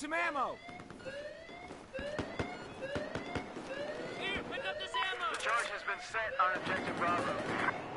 Some ammo! Here, pick up this ammo! The charge has been set on Objective Bravo.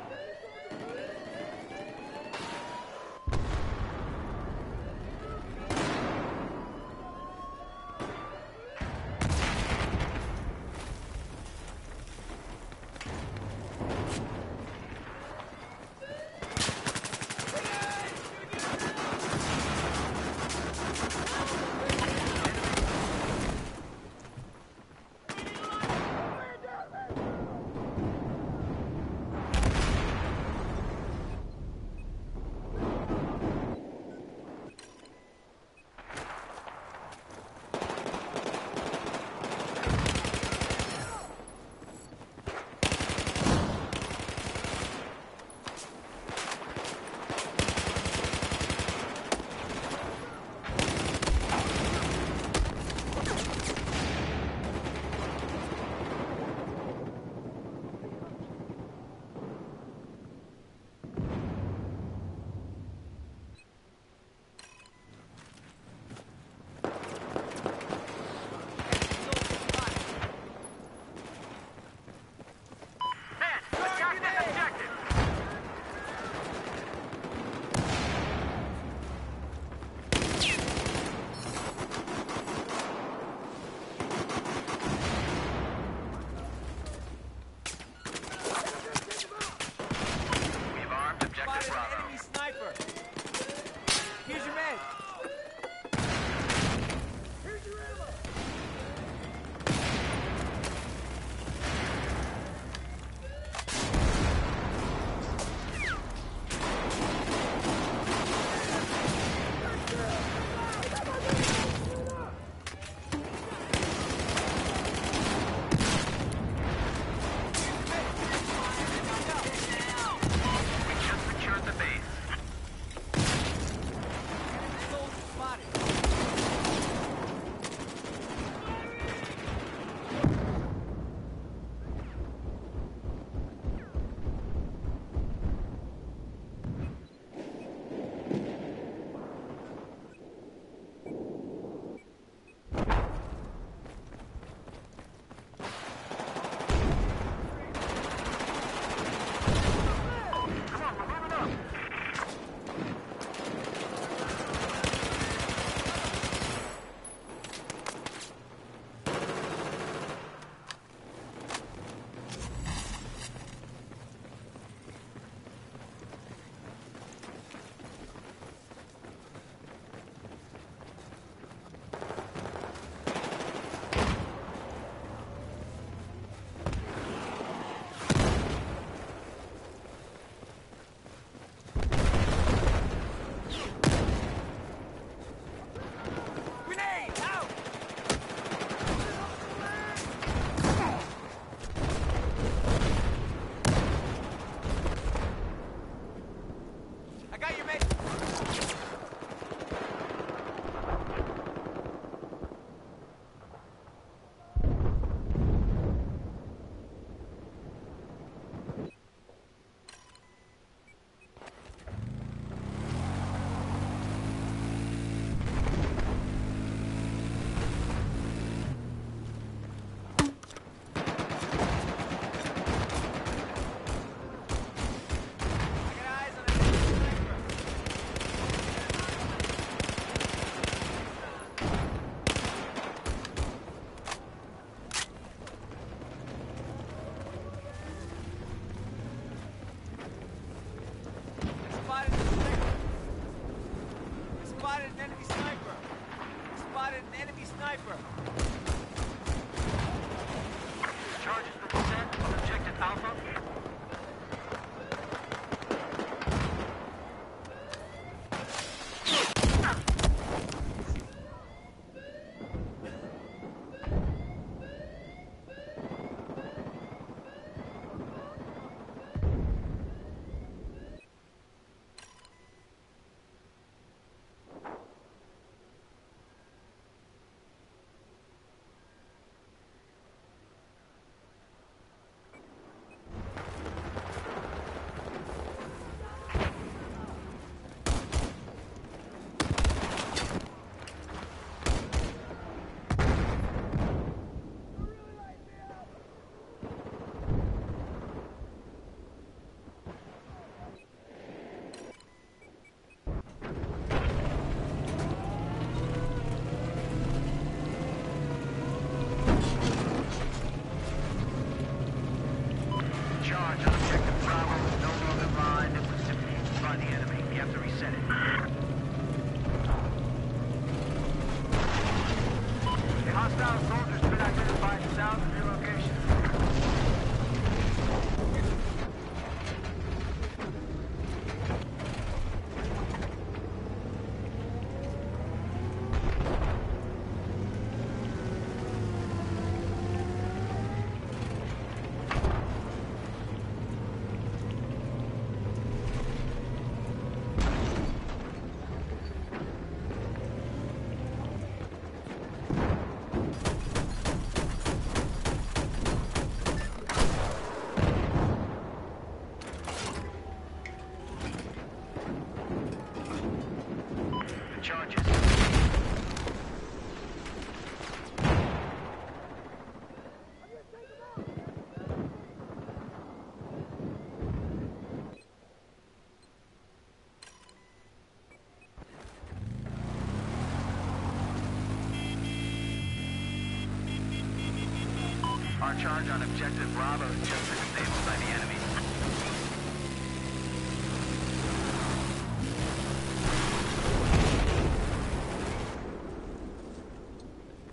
Charge on objective Bravo has just been disabled by the enemy.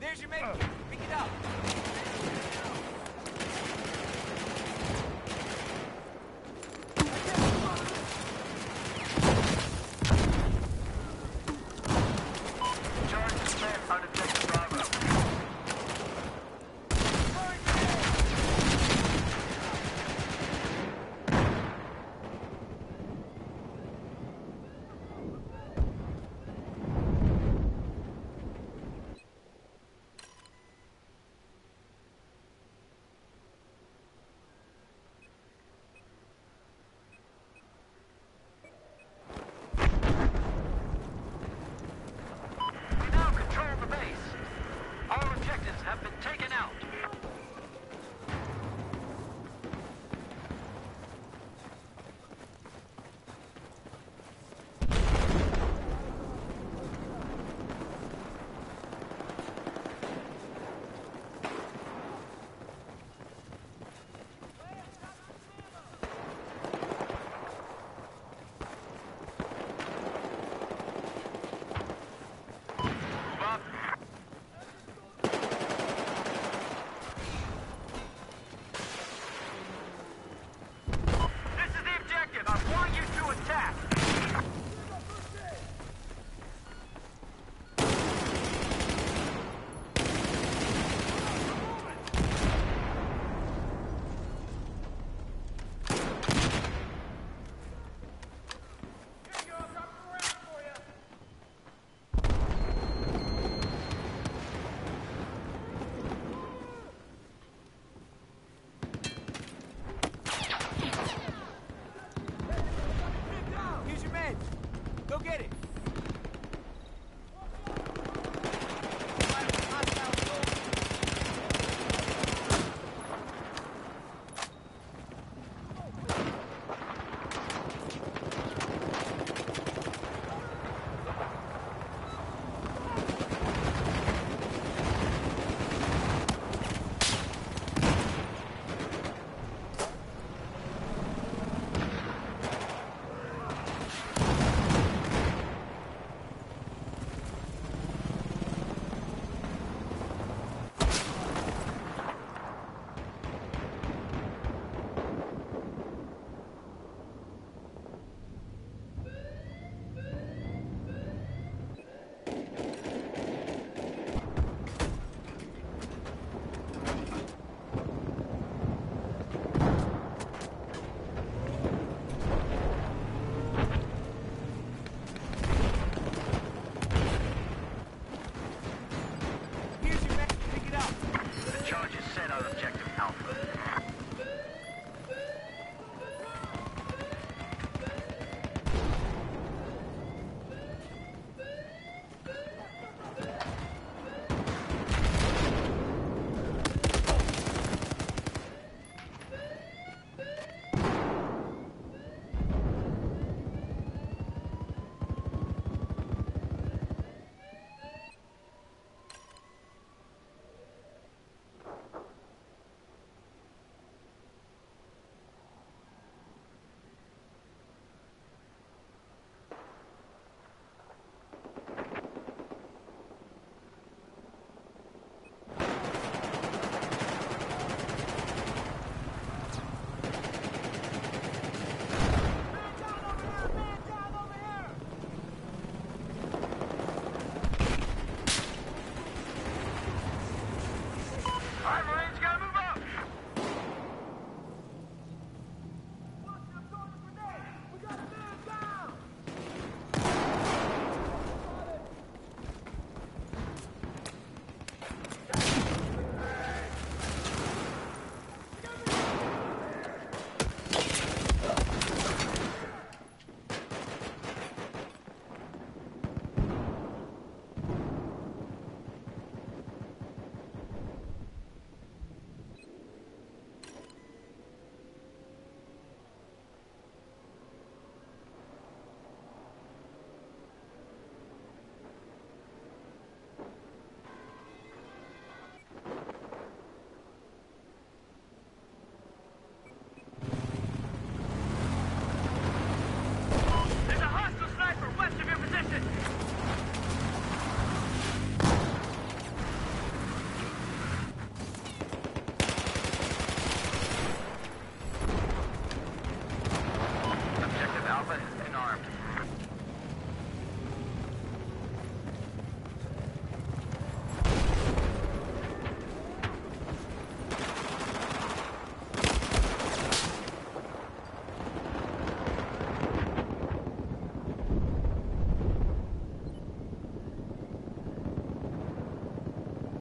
There's your med